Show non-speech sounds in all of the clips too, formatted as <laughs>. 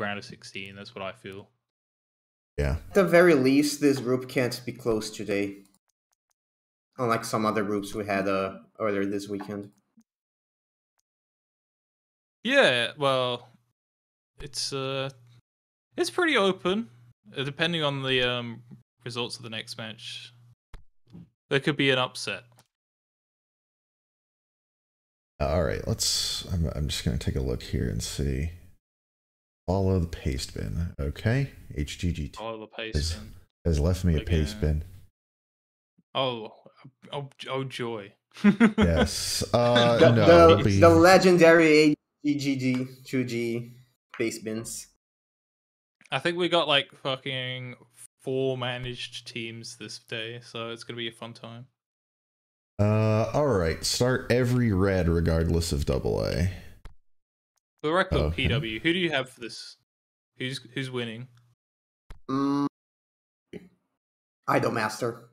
round of 16. That's what I feel. Yeah. At the very least, this group can't be close today. Unlike some other groups we had uh, earlier this weekend. Yeah, well, it's uh, it's pretty open. Uh, depending on the um results of the next match, there could be an upset. All right, let's. I'm, I'm just going to take a look here and see. Follow the paste bin. Okay. HGG Follow the pace. Is- and- has left me a paste bin. Oh, oh, oh, joy. <laughs> Yes. Uh, the, no. the, be- the legendary HGG 2G paste bins. I think we got like fucking four managed teams this day, so it's gonna be a fun time. Uh, all right. Start every red regardless of double A. For the record, Okay. PW, who do you have for this? Who's who's winning? Mm. Idolmaster.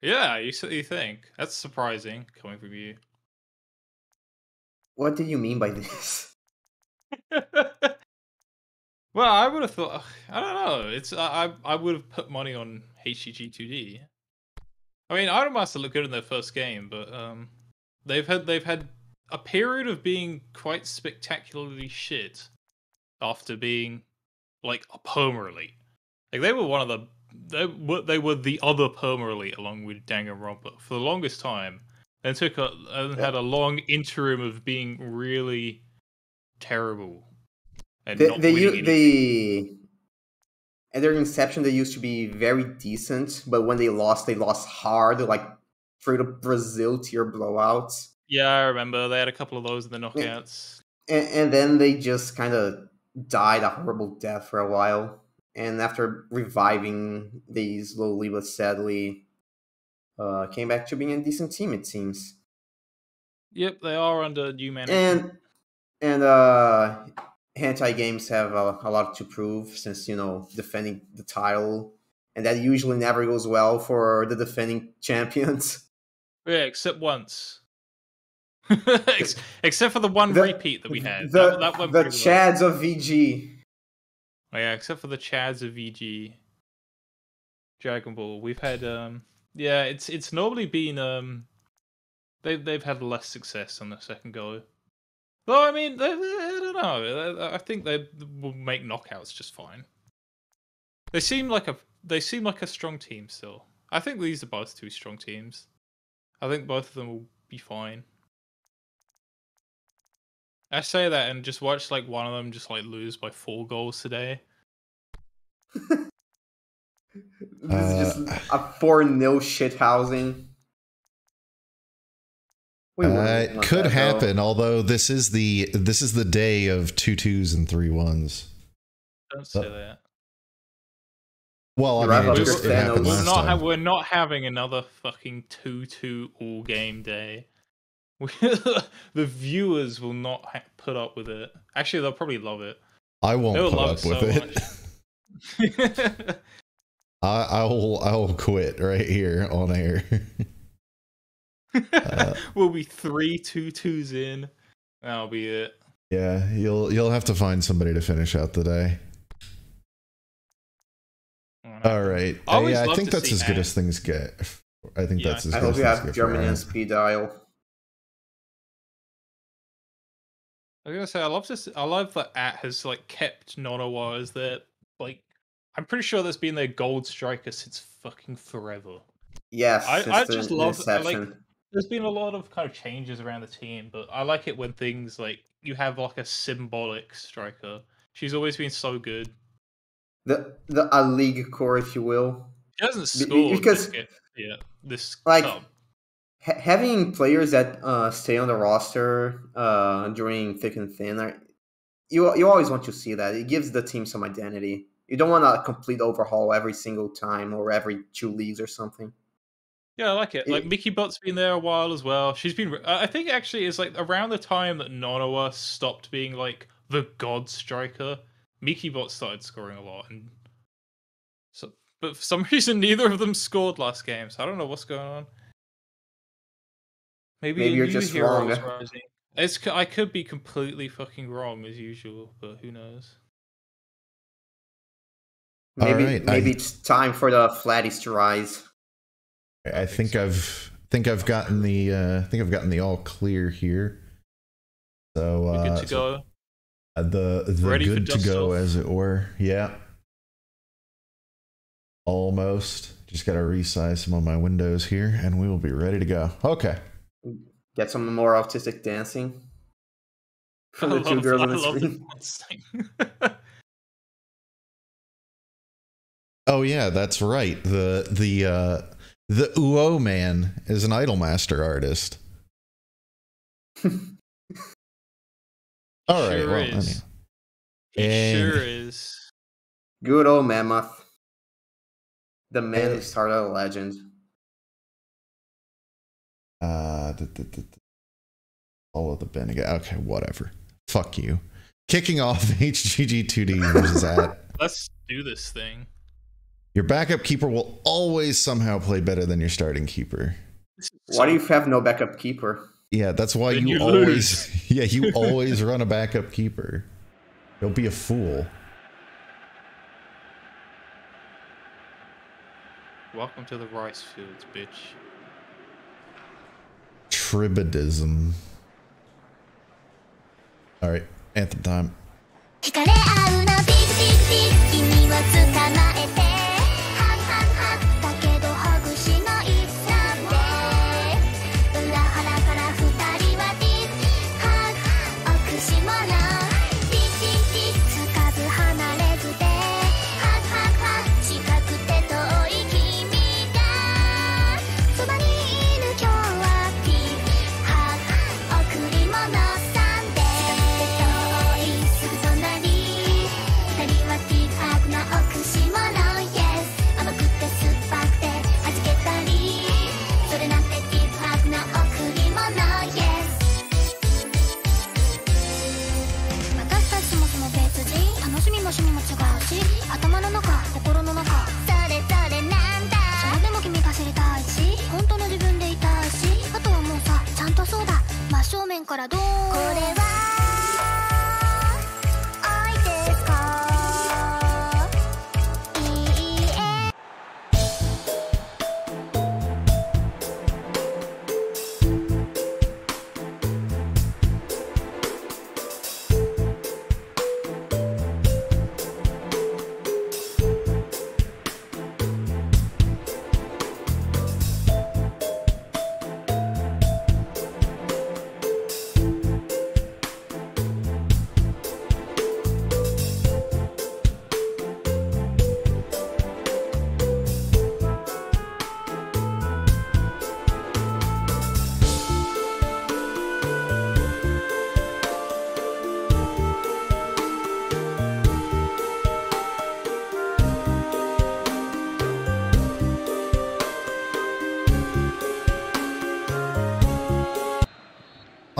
Yeah, you you think that's surprising coming from you. What do you mean by this? <laughs> <laughs> well, I would have thought. I don't know. It's I I, I would have put money on HGG 2D. I mean, Idolmaster looked good in their first game, but um, they've had they've had a period of being quite spectacularly shit after being like a perma elite. Like they were one of the they were they were the other perma elite along with Danganronpa for the longest time. Then took a and had a long interim of being really terrible. And They, not they, winning they, at their inception, they used to be very decent, but when they lost, they lost hard, like through the Brazil tier blowouts. Yeah, I remember they had a couple of those in the knockouts. And, and then they just kind of died a horrible death for a while. And after reviving, they slowly but sadly uh, came back to being a decent team, it seems. Yep, they are under new management. And and uh Hentai games have a, a lot to prove since you know defending the title, and that usually never goes well for the defending <laughs> champions. yeah, except once. <laughs> Ex- except for the one The- repeat that we had. The, that, that went the pretty well. Chads of VG. Oh, yeah, except for the Chads of VG. Dragon Ball. We've had um yeah, it's it's normally been um they've they've had less success on the second go. Though I mean, they, they- I don't know. I I think they will make knockouts just fine. They seem like a they seem like a strong team still. I think these are both two strong teams. I think both of them will be fine. I say that and just watch like one of them just like lose by four goals today. <laughs> This is just Uh, a 4 0 shit housing. We Uh, it could that, though. happen, although this is the this is the day of two twos and three ones. Don't say Uh, that. Well, I mean, just it happened Thanos. We're not, time. we're not having another fucking 2 2 all game day. We- <laughs> the viewers will not ha- put up with it. Actually, they'll probably love it. I won't put love up it with so it. <laughs> <laughs> I, I will I will quit right here on air. Uh, we'll be three two twos in. That'll be it. yeah, you'll you'll have to find somebody to finish out the day. All right. I yeah, I think that's as good as things get. I think Yeah, that's as I good hope as you things have get for Germany Aaron. and speed dial. I was gonna say I love this. I love that At has like kept Nonawa as their like. I'm pretty sure that's been their gold striker since fucking forever. Yes, I- I just love- I like- There's been a lot of kind of changes around the team, but I like it when things like you have like a symbolic striker. She's always been so good. the the a league core, if you will. She hasn't Be- scored because- this, yeah, this Like, cup. Ha- having players that uh, stay on the roster uh, during thick and thin, are, you you always want to see that. It gives the team some identity. You don't want a complete overhaul every single time or every two leagues or something. Yeah, I like it. Like Mickey Butt's been there a while as well. She's been. I think actually it's like around the time that Nonawa stopped being like the god striker. Mickey Bot started scoring a lot, and so but for some <laughs> reason neither of them scored last game. So I don't know what's going on. Maybe, Maybe you're new just wrong. rising. It's c- I could be completely fucking wrong as usual, but who knows? Maybe right, maybe I- it's time for the flatties to rise. I think think so. I've think I've gotten the uh, I think I've gotten the all clear here. So We're uh, good to go. uh, the the Ready for good to go off? as it were. Yeah. Almost. Just got to resize some of my windows here, and we will be ready to go. Okay. Get some more autistic dancing from I the two love- girls on the love screen. this thing. <laughs> Oh yeah, that's right. The the uh, the Uo man is an Idolmaster artist. <laughs> All right. Sure well, is. anyway. He And- sure is. Good old Mammoth. The man who started a legend. Uh, d- d- d- d- all of the Bennigan. Okay, whatever. Fuck you. Kicking off <laughs> HGG2D versus at. <laughs> Let's do this thing. Your backup keeper will always somehow play better than your starting keeper. This is Why do you have no backup keeper? Yeah, that's why you, you always. <laughs> Yeah, you always run a backup keeper. Don't be a fool. Welcome to the rice fields, bitch. Tribadism. All right, anthem time.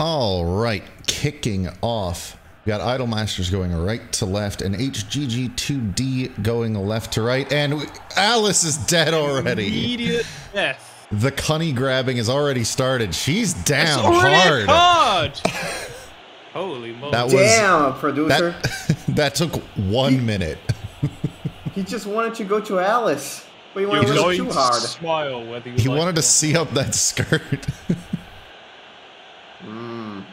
All right, kicking off. We got Idolmasters going right to left and HGG2D going left to right. And we- Alice is dead already. Immediate death. The cunny grabbing has already started. She's down It's hard. hard. <laughs> Holy moly. That was Damn, producer. that <laughs> that took one minute. He just wanted to go to Alice, but he You're wanted to going too hard. smile whether you He like wanted it to see up that <laughs> skirt. Mm.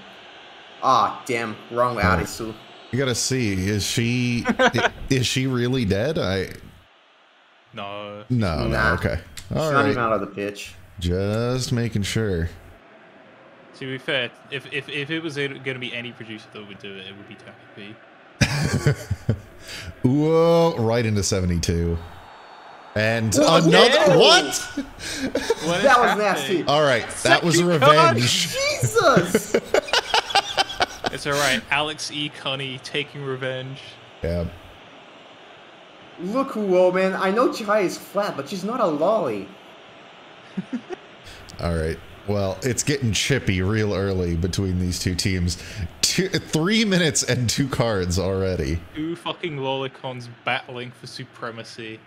Ah, damn, wrong way, Oh. Arisu. you gotta see. Is she <laughs> is she really dead? I not. No. no, no, Nah. okay. She's All not even out of the pitch. Just making sure. To be fair, if if, if it was going to be any producer that would do it, it would be Taki P. <laughs> Whoa, right into 72. And Whoa, another yeah. what? What is That was nasty. All right, that was Second cut. revenge. Jesus! <laughs> It's alright. Alex E. Cunny taking revenge. Yeah. Look, whoa, man. I know Chai is flat, but she's not a lolly. <laughs> All right. Well, it's getting chippy real early between these two teams. Two, three minutes and two cards already. Two fucking lolicons battling for supremacy.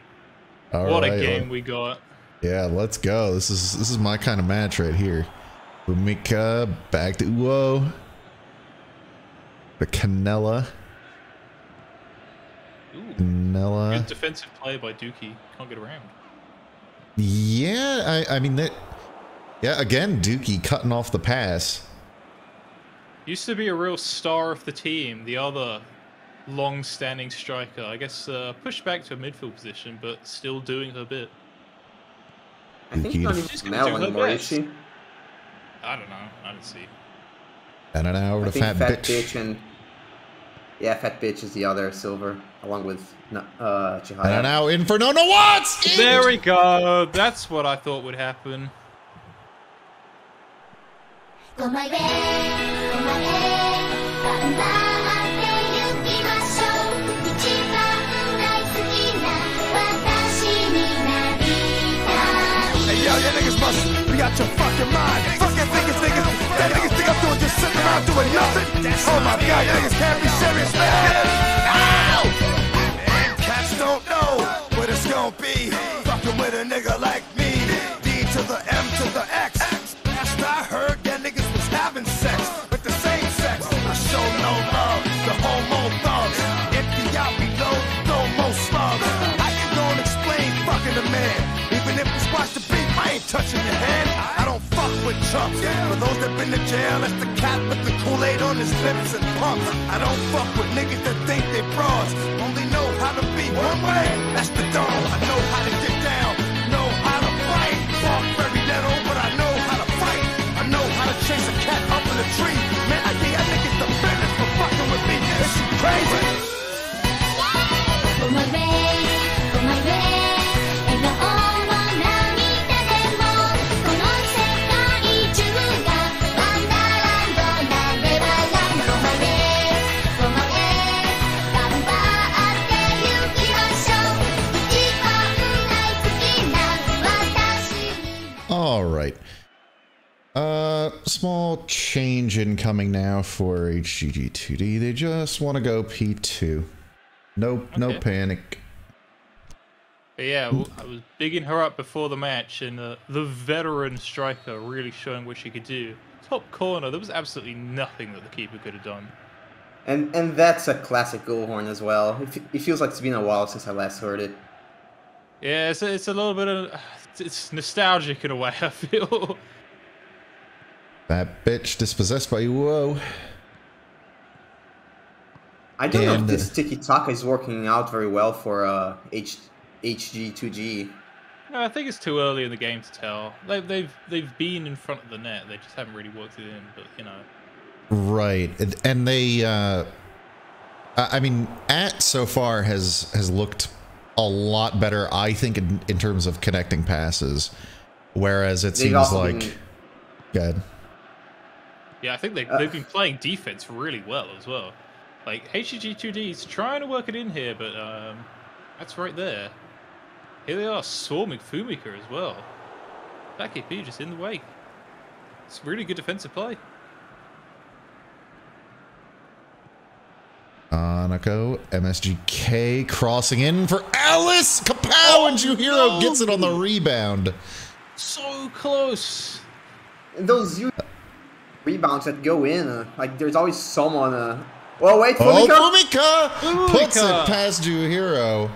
All what a game we got. yeah, let's go. This is this is my kind of match right here. Bumika back to Uo. The Canella. Ooh, Nella. good defensive play by Dookie. Can't get around. Yeah, I, I mean that. Yeah, again, Dookie cutting off the pass. Used to be a real star of the team. The other long-standing striker. I guess uh, pushed back to a midfield position, but still doing her bit. I think not She's even gonna do Mel her anymore, is best. she? I don't know. I don't see. And an hour I to think fat, Fat bitch. Bitch and yeah, Fat Bitch is the other silver, along with uh, Chihaya. And now in for none, no what? There we go. That's what I thought would happen. Hey, yo, yeah, niggas bust. We got your fucking mind. Niggas, niggas. That niggas think I'm doing just sitting around doing nothing. Oh my god, niggas can't be serious, man. Ow! Cats don't know what it's gonna be. Fucking with a nigga like me. D to the M to the X. Last I heard, that niggas was having sex with the same sex. I show no love, the homo thugs. If you out below, no more slugs. I can go and explain fucking a man. Even if you squash the beat, I ain't touching your hand. With chumps. For those that been to jail, that's the cat with the Kool-Aid on his lips and pumps. I don't fuck with niggas that think they bras. Only know how to be one way. That's the dog. I know how to get change incoming now for HGG2D. They just want to go P2. No, no panic. But yeah, I was bigging her up before the match, and uh, the veteran striker really showing what she could do. Top corner, there was absolutely nothing that the keeper could have done. And and that's a classic goal horn as well. It, it feels like it's been a while since I last heard it. Yeah, it's a, it's a little bit of it's nostalgic in a way. <laughs> I feel. That bitch dispossessed by you Whoa. I don't know if this tiki taka is working out very well for uh H HG2G. No, I think it's too early in the game to tell. They've they've they've been in front of the net. They just haven't really worked it in. But you know, Right. And, and they, uh, I I mean, at so far has, has looked a lot better, I think, in, in terms of connecting passes. Whereas it They've seems like, been- good. Yeah, I think they Uh, they've been playing defense really well as well. Like HG2D is trying to work it in here, but um, that's right there. Here they are swarming Fumika as well. Back AP just in the way. It's really good defensive play. Anako, MSGK crossing in for Alice! Kapow! and Juhiro gets it on the rebound. So close. Those u- rebounds that go in, uh, like there's always someone. Uh, well, wait, Oh, Fumika! Fumika puts it Fumika. past Juhiro.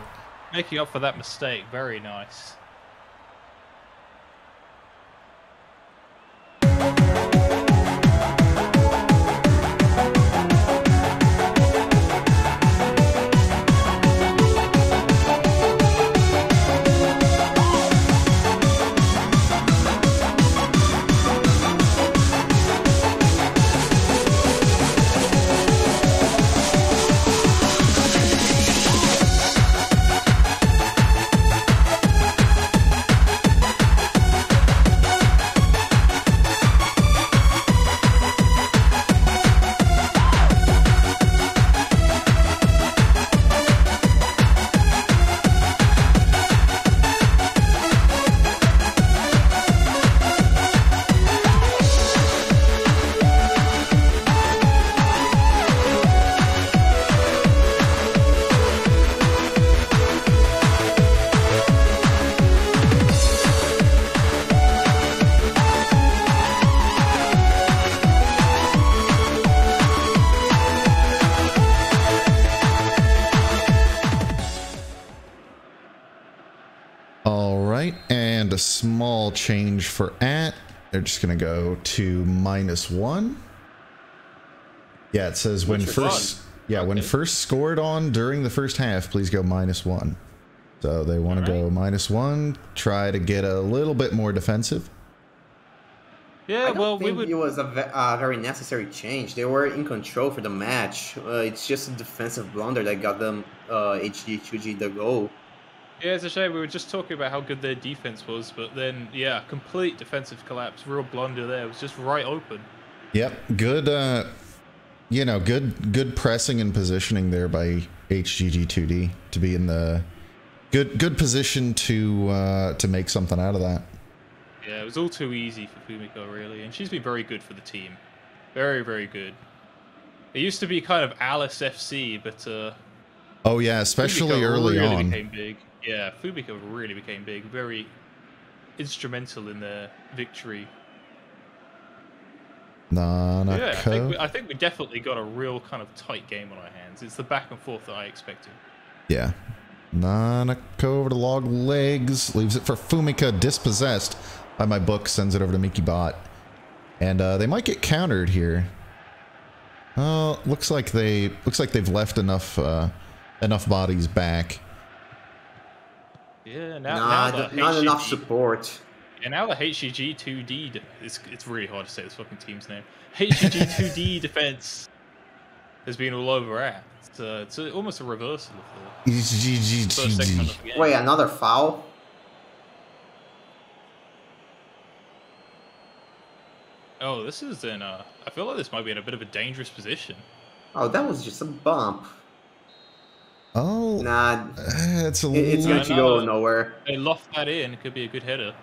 Making up for that mistake. Very nice. Small change for at. They're just gonna go to minus one. Yeah, it says when What's your first. Yeah, when first scored on during the first half, please go minus one. So they want to go minus one. Try to get a little bit more defensive. Yeah, I don't well, we would. it was a ve- uh, very necessary change. They were in control for the match. Uh, it's just a defensive blunder that got them uh, HG2G the goal. Yeah, it's a shame. We were just talking about how good their defense was, but then, yeah, complete defensive collapse. Real blunder there. It was just right open. Yep, good. Uh, you know, good good pressing and positioning there by HGG2D to be in the good good position to uh, to make something out of that. Yeah, it was all too easy for Fumika, really, and she's been very good for the team. Very, very good. It used to be kind of Alice FC, but uh, Oh yeah, especially early really on. Yeah, Fumika really became big. Very instrumental in their victory. Nanako. Yeah, I think, we, I think we definitely got a real kind of tight game on our hands. It's the back and forth that I expected. Yeah. Nanako over to log legs. Leaves it for Fumika dispossessed by my book. Sends it over to Miki Bot. And uh, they might get countered here. Oh, looks like they looks like they've left enough uh, enough bodies back. Yeah, now, nah, now th- the not enough HGG support. And now the HGG 2D, it's, it's really hard to say this fucking team's name. HGG 2D <laughs> defense has been all over at. It's, uh, it's a, almost a reversal of the first segment of the game. Wait, another foul? Oh, this is in. Uh, I feel like this might be in a bit of a dangerous position. Oh, that was just a bump. Oh, Nah, it's a it- it's little. going to go nowhere. They loft that in. It could be a good header.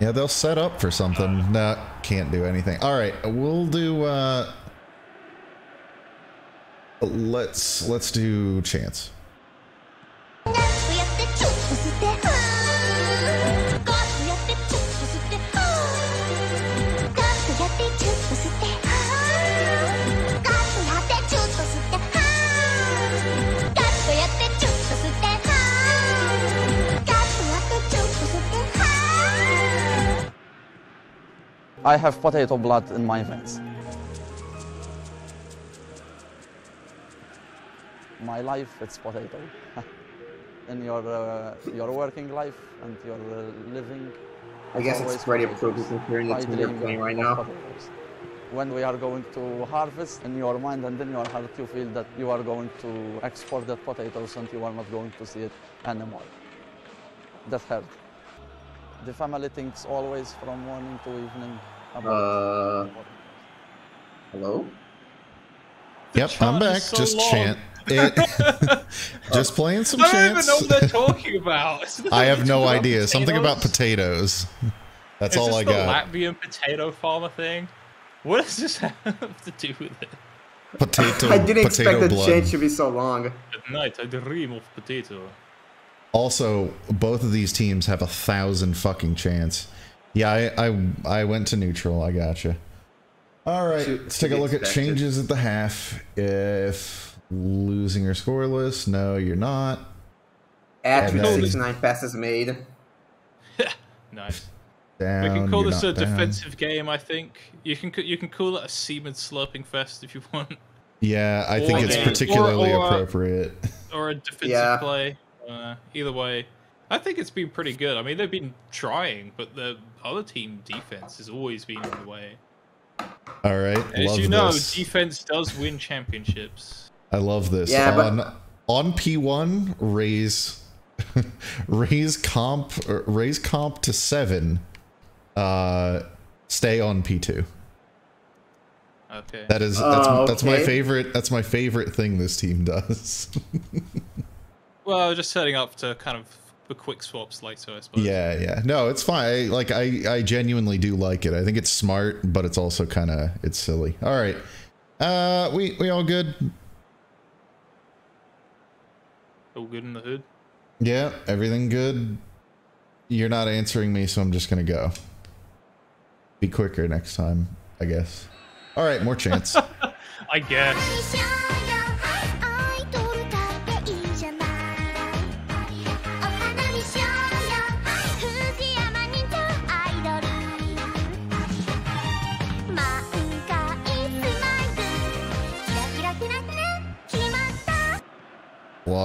Yeah, they'll set up for something. No, can't do anything. All right, we'll do. uh Let's let's do chance. I have potato blood in my veins. My life, it's potato. <laughs> in your uh, your working life and your uh, living. I guess it's pretty considering the I team they're playing right now. potatoes. When we are going to harvest in your mind and in your heart, you feel that you are going to export that potatoes and you are not going to see it anymore. That hurt. The family thinks always from morning to evening Uh, potatoes. hello? Yep, I'm back. so Just long. chant. <laughs> It, <laughs> just playing some I don't even know what they're <laughs> talking about. I have no about idea. Something about potatoes. potatoes. That's Is all this I the got. Latvian potato farmer thing? What does this have to do with it? Potato. I didn't potato expect the blood. change to be so long. At night, I dream of potato. Also, both of these teams have a thousand fucking chance. Yeah, I I, I went to neutral. I gotcha. All right, To- let's take a be look at changes at the half. If losing or scoreless, no, you're not. At And then- 69 passes made. <laughs> Nice. Down. We can call this a down. defensive game. I think you can you can call it a semen Sloping fest if you want, Yeah, I think it's then- particularly or- or, appropriate. or a defensive Yeah. play. Uh, either way, I think it's been pretty good. I mean, they've been trying, but the other team defense has always been in the way. All right, And love as you know, this. defense does win championships. I love this. Yeah, but- on on P1, raise <laughs> raise comp raise comp to seven. Uh, stay on P2. Okay. That is that's Oh, that's my favorite. That's my favorite thing this team does. <laughs> Well, just setting up to kind of the quick swaps later, I suppose. yeah, yeah. No, it's fine. I, like I I genuinely do like it. I think it's smart, but it's also kind of it's silly. All right. Uh, we we all good? All good in the hood. Yeah, everything good. You're not answering me, so I'm just gonna go. Be quicker next time, I guess. All right, more chance. <laughs> I guess.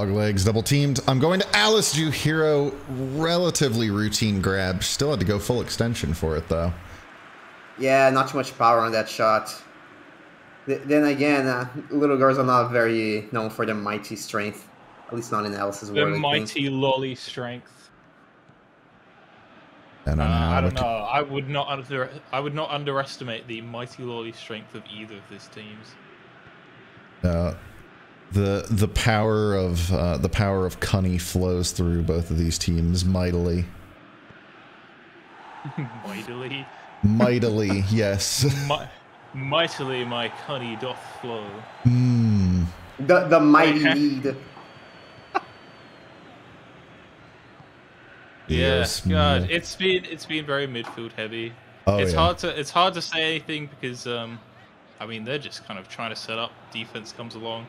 Log legs double teamed. I'm going to Alice Jew Hero. Relatively routine grab. Still had to go full extension for it though. Yeah, not too much power on that shot. Th- then again, uh, little girls are not very known for their mighty strength. At least not in Alice's The world. I think. mighty lolly strength. I don't know. Uh, I don't what to- know. I would not under I would not underestimate the mighty lolly strength of either of these teams. Uh, the the power of uh, the power of Cunny flows through both of these teams mightily. <laughs> Mightily, Mightily, <laughs> yes. Mi- mightily, my cunny doth flow. Hmm. The the mighty Wait, lead. <laughs> Yes, God, mm. it's been it's been very midfield heavy. Oh, it's yeah. hard to it's hard to say anything because um, I mean they're just kind of trying to set up. Defense comes along.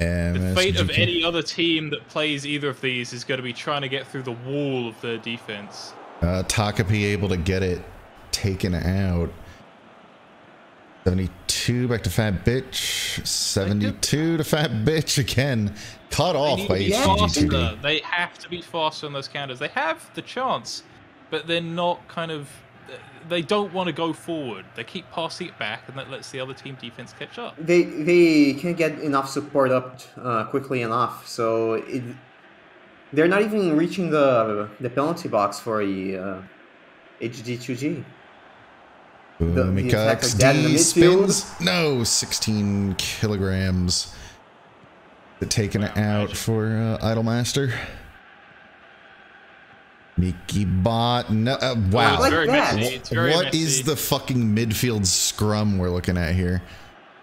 And The fate of any other team that plays either of these is going to be trying to get through the wall of their defense. Uh, Takapi able to get it taken out. 72 back to Fat Bitch. 72 to Fat Bitch again. Cut off by faster. They have to be faster on those counters. They have the chance, but they're not kind of. They don't want to go forward. They keep passing it back, and that lets the other team defense catch up. They they can't get enough support up uh, quickly enough, so it, they're not even reaching the the penalty box for a uh, HD2G. the Boom, attack Cucks. like that in the D spins. No, 16 kilograms. Taken Wow, out imagine. for uh, Idolmaster. Mickey Bot. No, uh, wow. It's like very that. messy. It's very What messy. is the fucking midfield scrum we're looking at here?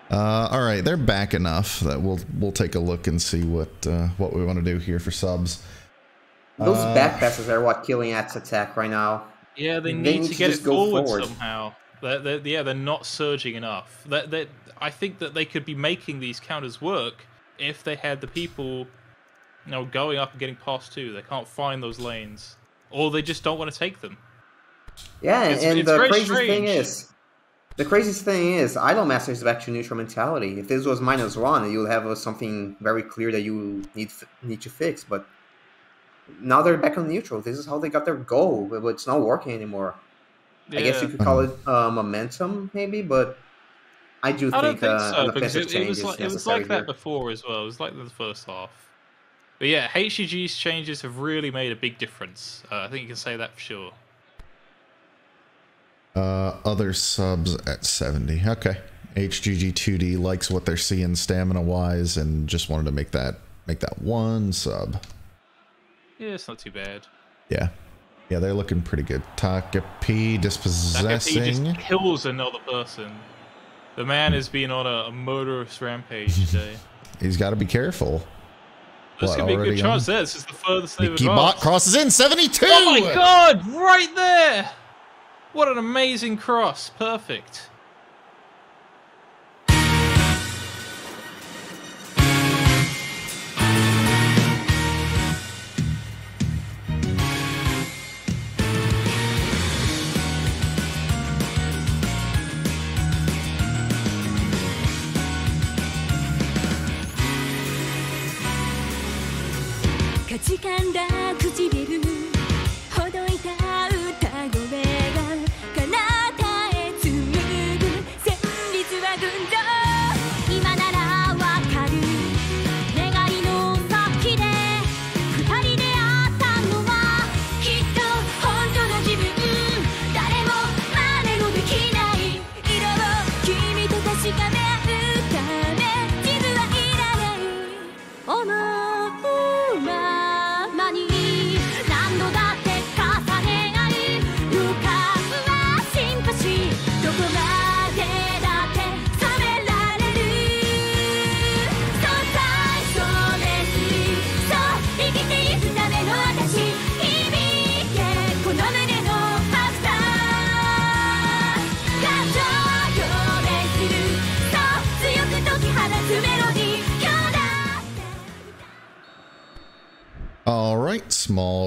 Uh, all right, they're back enough that we'll we'll take a look and see what uh, what we want to do here for subs. Those Uh, back passes are what killing At's attack right now. Yeah, they They need need to to get it just go forward, forward. somehow. They're, they're, yeah, they're not surging enough. That that I think that they could be making these counters work if they had the people, you know, going up and getting past too. They can't find those lanes, or they just don't want to take them. Yeah, It's- and it's the craziest thing is, the craziest thing is, Idolmaster is back to neutral mentality. If this was minus one, you'll have uh, something very clear that you need f- need to fix. But now they're back on neutral. This is how they got their goal, but it's not working anymore. I guess you could call it uh, momentum, maybe, but I do I think, think uh, so an offensive it, it change was is like it was like that here. before as well. It was like the first half. But yeah, HGG's changes have really made a big difference. Uh, I think you can say that for sure. Uh, other subs at 70. Okay. HGG2D likes what they're seeing stamina wise and just wanted to make that make that one sub. Yeah, it's not too bad. Yeah. Yeah, they're looking pretty good. Taka P Like if he dispossessing. just kills another person. The man has been on a, a murderous rampage today. <laughs> He's got to be careful. This What, could be a good chance on? there. This is the furthest they've Mickey Bot advanced. crosses in 72. Oh my god! Right there! What an amazing cross. Perfect.「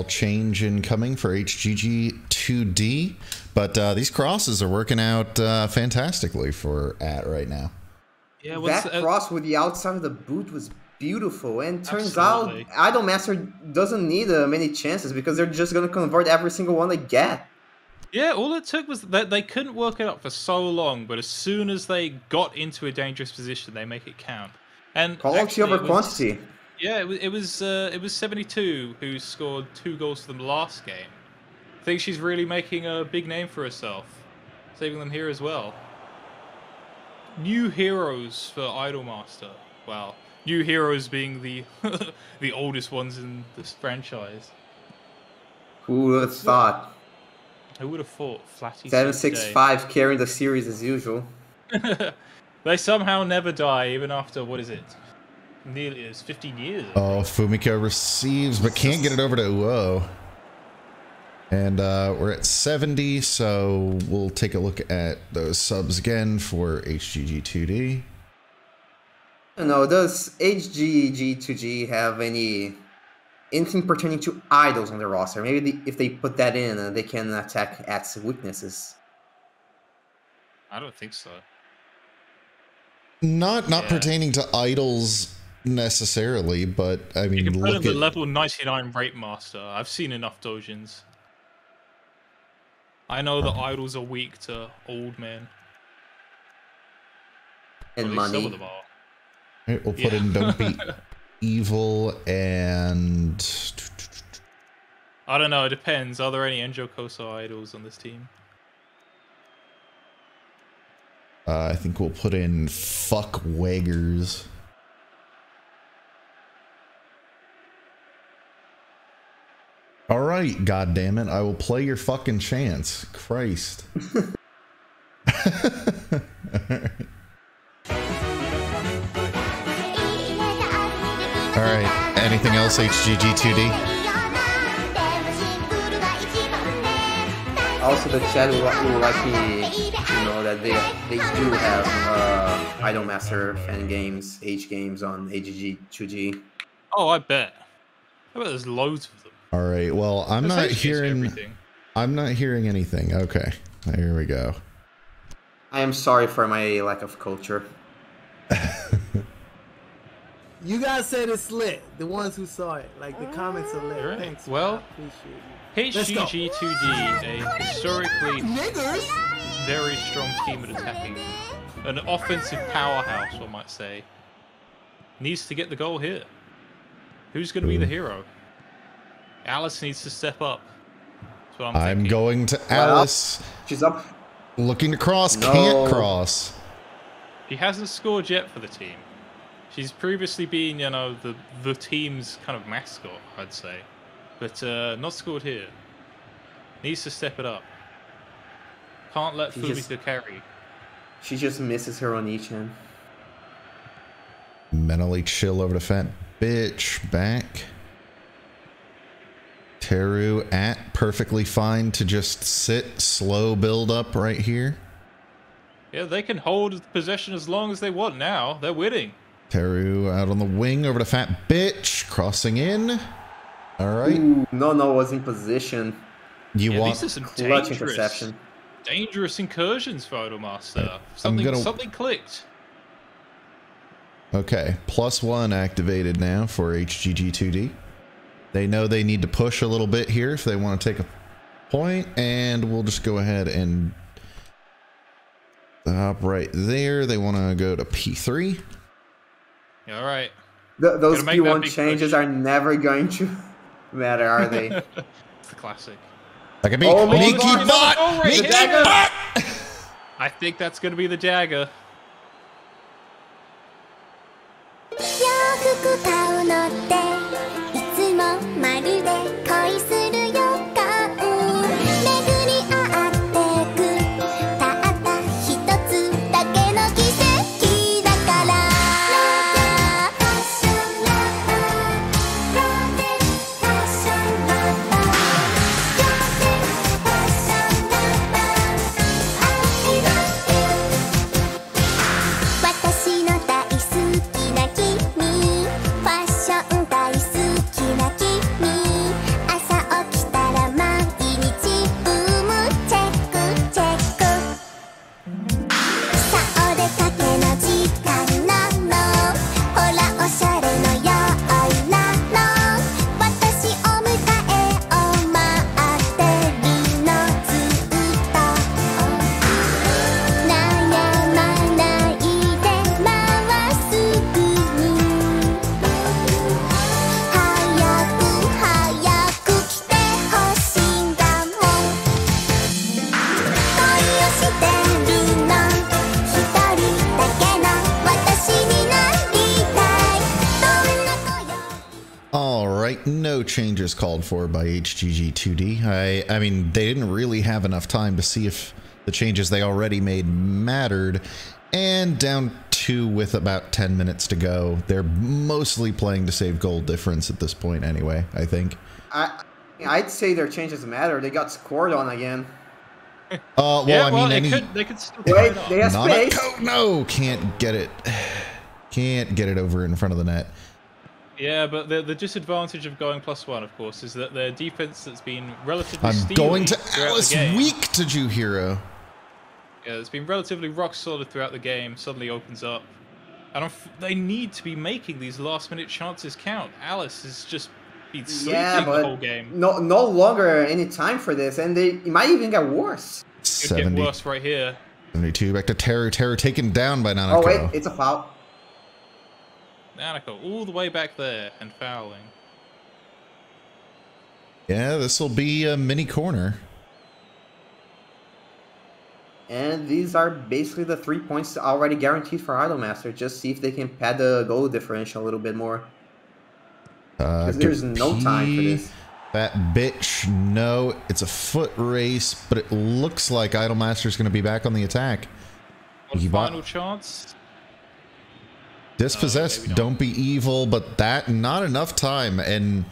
small change incoming for HGG2D, but uh, these crosses are working out uh, fantastically for at right now. Yeah, what's that uh, cross with the outside of the boot was beautiful. And turns Absolutely. out Idolmaster doesn't need uh, many chances because they're just gonna convert every single one they get. Yeah, all it took was that they couldn't work it out for so long, but as soon as they got into a dangerous position, they make it count. And Quality actually, over it was- quantity. Yeah, it was it was, uh, it was 72 who scored two goals for them last game. I think she's really making a big name for herself, saving them here as well. New heroes for Idolmaster. Well, new heroes being the <laughs> the oldest ones in this franchise. Who would have thought? Who would have thought Flatty Seven six five carrying the series as usual. <laughs> they somehow never die, even after what is it? Nearly it's 15 years. Oh, Fumika receives, but can't get it over to Uo. And uh, we're at 70, so we'll take a look at those subs again for HGG2D. I don't know, does HGG2G have any anything pertaining to idols on their roster? Maybe the, if they put that in, uh, they can attack At's weaknesses. I don't think so. Not not Yeah. pertaining to idols necessarily, but I mean, You mean, can put in the level 99 Rape Master. I've seen enough dojins. I know that idols are weak to old men. And At of money. them are. Right, we'll put Yeah. in don't be <laughs> evil and I don't know. It depends. Are there any Enjo Koso idols on this team? uh, I think we'll put in fuck waggers. All right, god damn it. I will play your fucking chance. Christ. <laughs> All right, anything else, HGG2D? Also, the chat will, will like me to know that they they do have uh, Idolmaster fan games, H games on HGG2G. Oh, I bet. I bet there's loads of them. All right. Well, I'm That's not hearing everything. I'm not hearing anything. Okay. Here we go. I am sorry for my lack of culture. <laughs> You guys said it's lit. The ones who saw it, like the comments are lit. Right. Thanks. Well, man. I appreciate you. Let's go. HGG2D, a historically Niggers. very strong team at attacking, an offensive powerhouse, one might say, needs to get the goal here. Who's going to be the hmm. hero? Alice needs to step up. That's what I'm, I'm going to Well- Alice. She's up. Looking to cross, No. can't cross. She hasn't scored yet for the team. She's previously been, you know, the the team's kind of mascot, I'd say, but uh, not scored here. Needs to step it up. Can't let She Fumika just- carry. She just misses her on each end. Mentally chill over the fat bitch. Back. Teru at perfectly fine to just sit, slow build up right here. Yeah, they can hold possession as long as they want now. They're winning. Teru out on the wing over to fat bitch. Crossing in. All right. Ooh, no, no was in position. You yeah, want these are some Clutch dangerous, interception. dangerous incursions for Idolmaster. Something, gonna- something clicked. Okay, plus one activated now for HGG2D. They know they need to push a little bit here if they want to take a point, and we'll just go ahead and stop right there. They want to go to P3. Yeah, all right. Th- those Gotta make that P1 changes push. are never going to <laughs> matter, are they? <laughs> It's the classic. That could be Oh, Mickey Mickey Bot! Bot! Oh, right Mickey! Bot! I think that's going to be the dagger. For by HGG2D. I I mean, they didn't really have enough time to see if the changes they already made mattered. And down two with about 10 minutes to go. They're mostly playing to save goal difference at this point anyway, I think. I, I'd say their changes matter. They got scored on again. Uh, well, yeah, I well, mean, they any, could they could still Wait, tie they have not a space. no, can't get it. <sighs> Can't get it over in front of the net. Yeah, but the the disadvantage of going plus one, of course, is that their defense that's been relatively. I'm going to Alice game. weak to Juhiro. Yeah, it's been relatively rock solid throughout the game. Suddenly opens up, and I'm f- they need to be making these last minute chances count. Alice has just been sleeping Yeah, the but whole game. no, no longer any time for this, and they it might even get worse. Could get 70, worse right here. 72 back to Terror. Terror taken down by Nanako. Oh wait, it's a foul. Nanako all the way back there and fouling. yeah, this will be a mini corner. And these are basically the three points already guaranteed for Idolmaster. Just see if they can pad the goal differential a little bit more. Uh, there's no time for this. That bitch, no, it's a foot race, but it looks like Idolmaster's going to be back on the attack. One final chance. Dispossessed, maybe not. don't be evil, but that not enough time. And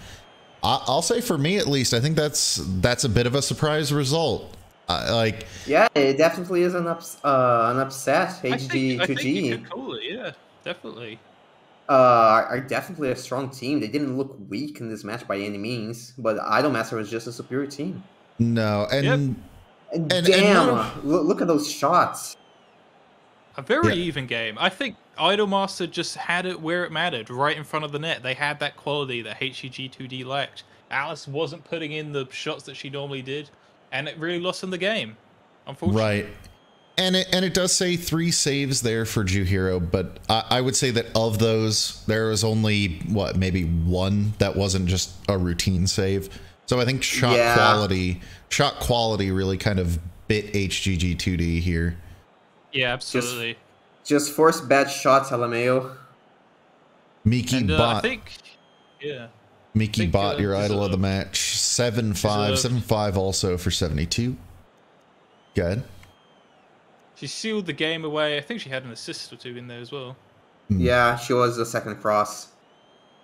I, I'll say for me at least, I think that's that's a bit of a surprise result. Uh, like, Yeah, it definitely is an ups, uh, an upset. I think, I think HG2G could call it. Yeah, definitely. uh, are are definitely a strong team. They didn't look weak in this match by any means, but Idolmaster was just a superior team. no, and Yep. And, And- and damn, look, look at those shots. A very Yeah. even game. I think Idolmaster just had it where it mattered, right in front of the net. They had that quality that HGG2D lacked. Alice wasn't putting in the shots that she normally did, and it really lost in the game. Unfortunately. right. And it and it does say three saves there for Juhiro, but I, I would say that of those, there was only what maybe one that wasn't just a routine save. So I think shot Yeah. quality, shot quality really kind of bit HGG2D here. Yeah, absolutely. Just forced bad shots, LMAO. Miki and uh, I bot, think, yeah. Miki think, bot, uh, your idol of the match, seven five, Deserved. seven five also for seventy two. Good. She sealed the game away. I think she had an assist or two in there as well. Hmm. Yeah, she was the second cross.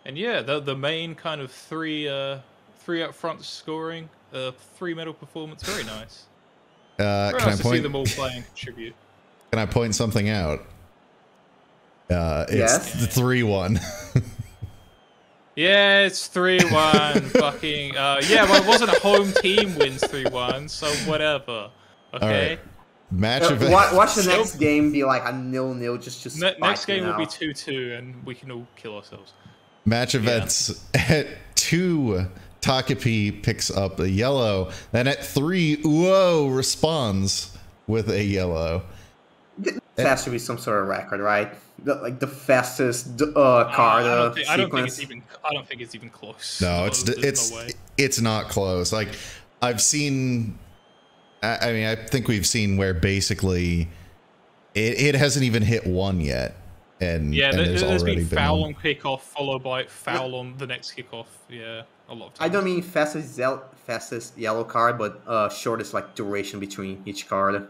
And yeah, the the main kind of three uh three up front scoring, uh three medal performance, very nice. Uh, Very can I nice to see point? them all <laughs> play and contribute. Can I point something out? Uh, it's Yes? three one. <laughs> Yeah, it's three one. <laughs> fucking uh, yeah. Well, it wasn't a home team wins three one, so whatever. Okay. right. Match Uh, event. wa- watch the Nope. next game be like a nil nil, just to Ne- next game will be two two, and we can all kill ourselves. Match events <laughs> at two. Takapi picks up a yellow. Then at three, Uo responds with a yellow. This has to be some sort of record, right? The, like the fastest d- uh, card I uh, don't, think, I don't think it's even. I don't think it's even close. No, it's There's it's no it's not close. Like I've seen. I, I mean, I think we've seen where basically it, it hasn't even hit one yet, and Yeah, and there, there's there's already been been foul one. on kickoff followed by foul on the next kickoff. Yeah, a lot of times. I don't mean fastest zel- fastest yellow card, but uh, shortest like duration between each card.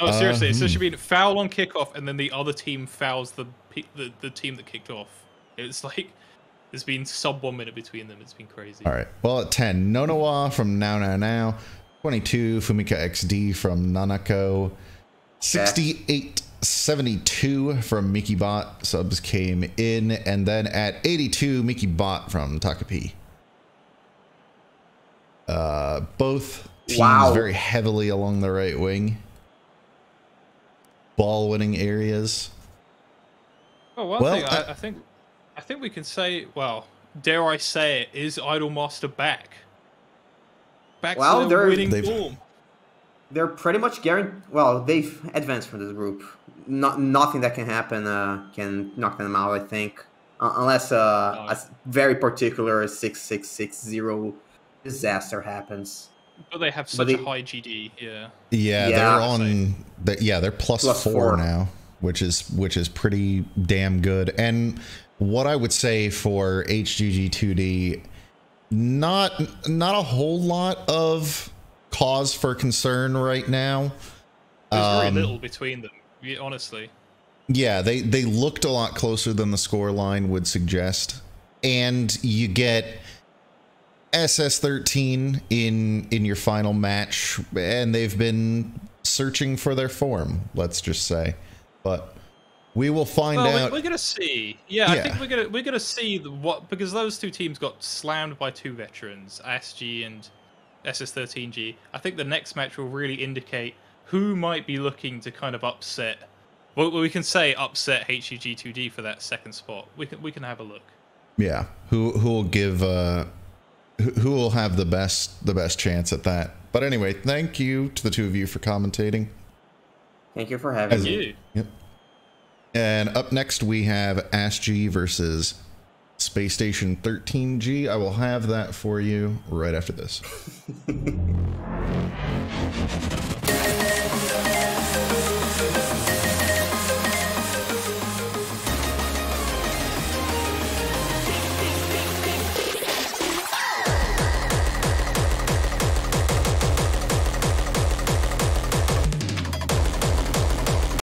No, seriously, so it should be foul on kickoff, and then the other team fouls the the, the team that kicked off. It's like there's been sub one minute between them. It's been crazy. All right. Well, at 10, Nonowa from Now Now Now. 22, Fumika XD from Nanako. 68, 72 from Miki Bot. Subs came in. And then at 82, Miki Bot from Takapi. Uh, both teams Wow. very heavily along the right wing. Ball winning areas. Well, one Well, thing I, I think I think we can say, well, dare I say it, is Idolmaster back? Back Well, to they're- their winning form. They're pretty much guaranteed. Well, they've advanced from this group. Not nothing that can happen uh, can knock them out. I think, uh, unless uh, No. a s- very particular six six six zero disaster happens. But they have such they- a high GD. Yeah. Yeah, Yeah. they're on. they yeah, they're plus, Plus four, four. now, which is which is pretty damn good. And what I would say for HGG2D, not not a whole lot of cause for concern right now. There's very Um, little between them, yeah, honestly. Yeah, they they looked a lot closer than the score line would suggest, and you get SS13 in in your final match, and they've been searching for their form. Let's just say, but we will find Well, out. we- we're gonna see. Yeah, I think we're gonna we're gonna see what because those two teams got slammed by two veterans, SG and SS13G. I think the next match will really indicate who might be looking to kind of upset. Well, we can say upset HGG2D for that second spot. We can we can have a look. Yeah, who who will give uh who, who will have the best the best chance at that. But anyway, thank you to the two of you for commentating. Thank you for having As- me. You. Yep. And up next we have AskG versus Space Station 13G. I will have that for you right after this.「<laughs>